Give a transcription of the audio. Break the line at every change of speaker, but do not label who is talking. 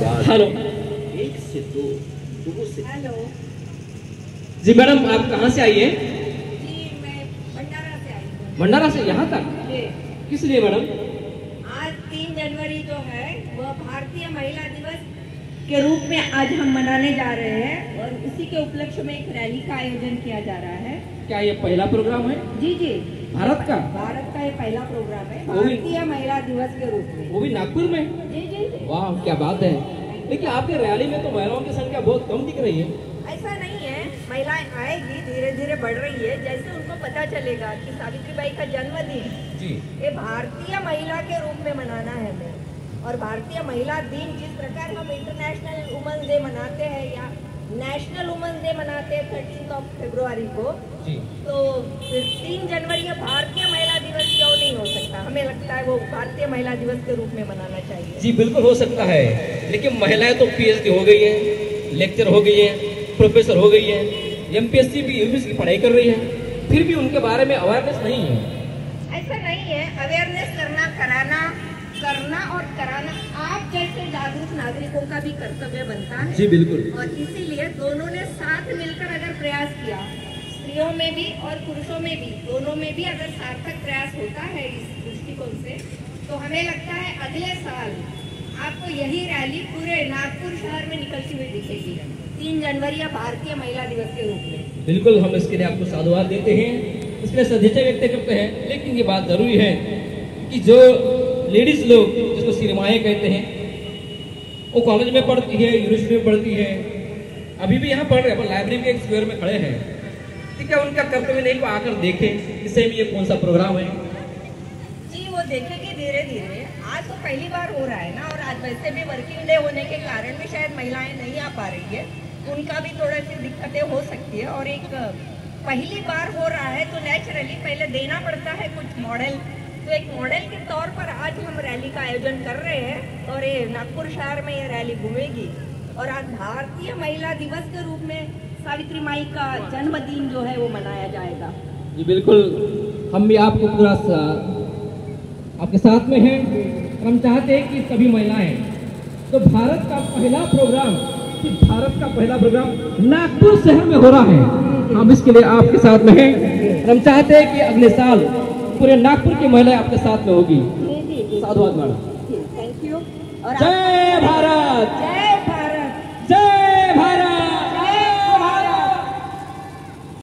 Hello.
एक से दो दो से
हेलो।
जी मैडम आप कहाँ से आई हैं?
जी मैं भंडारा से आई हूँ।
भंडारा से? यहाँ तक? किस लिए मैडम?
आज तीन जनवरी जो है वह भारतीय महिला दिवस के रूप में आज हम मनाने जा रहे हैं और इसी के उपलक्ष्य में एक रैली का आयोजन किया जा रहा है।
क्या ये पहला प्रोग्राम है?
जी जी।
भारत का?
भारत का ये पहला प्रोग्राम है। भारतीय महिला दिवस के रूप में।
वो भी नागपुर में?
जी जी
वाह क्या बात है। लेकिन आपके रैली में तो महिलाओं की संख्या बहुत कम दिख रही है।
ऐसा नहीं है। महिलाएँ आएगी धीरे धीरे बढ़ रही है। जैसे उनको पता चलेगा कि सावित्रीबाई का जन्मदिन
जी।
ये भारतीय महिला के रूप में मनाना है हमें। और भारतीय महिला दिन जिस प्रकार हम इंटरनेशनल वुमेंस डे मनाते हैं या नेशनल वुमेंस डे मनाते हैं थर्टीन ऑफ़ फेब्रुआरी को।
जी।
तो तीन जनवरी ये भारतीय महिला दिवस क्यों नहीं हो सकता? हमें लगता है वो भारतीय महिला दिवस के रूप में मनाना चाहिए।
जी बिल्कुल हो सकता है। लेकिन महिलाएँ तो पीएचडी हो गई है लेक्चर हो गई है प्रोफेसर हो गई है एमपीएससी भी यूपीएससी की पढ़ाई कर रही है। फिर भी उनके बारे में अवेयरनेस नहीं है।
ऐसा नहीं है। अवेयरनेस करना कराना करना और कराना आप जैसे नागरिकों का भी कर्तव्य बनता है।
जी बिल्कुल।
और इसीलिए दोनों ने साथ मिलकर अगर प्रयास किया स्त्रियों में भी और पुरुषों में भी दोनों में भी अगर सार्थक प्रयास होता है इस दृष्टिकोण से तो हमें लगता है अगले साल आपको यही रैली पूरे नागपुर शहर में निकलती हुई दिखेगी। तीन जनवरी या भारतीय महिला दिवस के रूप में।
बिल्कुल हम इसके लिए आपको साधुवाद देते हैं। इसलिए सदिच्छा व्यक्त करते हैं लेकिन ये बात ज़रूरी है कि जो लेडीज़ लोग जिसको सिनेमाएँ कहते हैं वो कॉलेज में पढ़ती है यूनिवर्सिटी में पढ़ती है। अभी भी यहाँ पढ़ रहे हैं लाइब्रेरी के एक स्क्वायर में खड़े हैं। तो क्या उनका कर्तव्य नहीं को आकर देखें इसे भी ये कौन सा प्रोग्राम है।
जी, वो देखेगी धीरे धीरे आज तो पहली बार हो रहा है ना, और आज वैसे भी वर्किंग डे होने के कारण भी शायद महिलाएँ नहीं आ पा रही है। उनका भी थोड़ा सी दिक्कतें हो सकती है, और एक पहली बार हो रहा है तो नेचुरली पहले देना पड़ता है कुछ मॉडल तो एक मॉडल के तौर पर आज हम रैली का आयोजन कर रहे हैं और ये नागपुर शहर में ये रैली घूमेगी। और आज भारतीय महिला दिवस के रूप में सावित्री माई का जन्मदिन जो है वो मनाया जाएगा।
जी बिल्कुल। हम भी आपको पूरा सा, आपके साथ में हैं। हम चाहते हैं कि सभी महिलाएँ तो भारत का पहला प्रोग्राम भारत का पहला प्रोग्राम नागपुर शहर में हो रहा है। हम इसके लिए आपके साथ में हैं। हम चाहते हैं कि अगले साल पूरे नागपुर की महिलाएँ आपके साथ में होगी। साधुवाद मैडम।
थैंक यू
जय भारत।